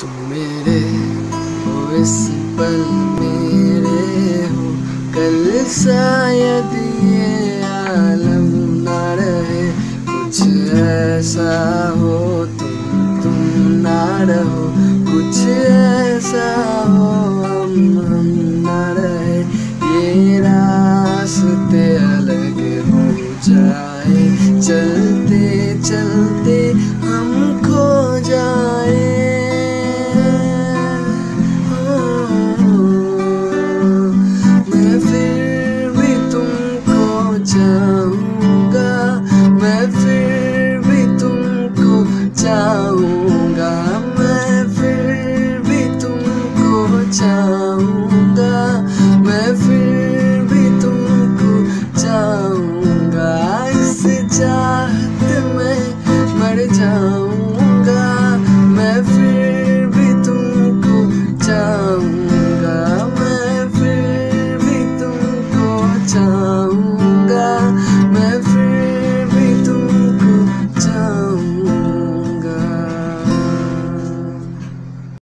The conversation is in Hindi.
तुम मेरे हो, इस पल मेरे हो। कल शायद ये आलम ना रहे, कुछ ऐसा हो तुम तुम ना रहो। कुछ ऐसा हो, हम हम ना रहे। ये रास्ते अलग हो जाए चलते चाहत में मर जाऊँगा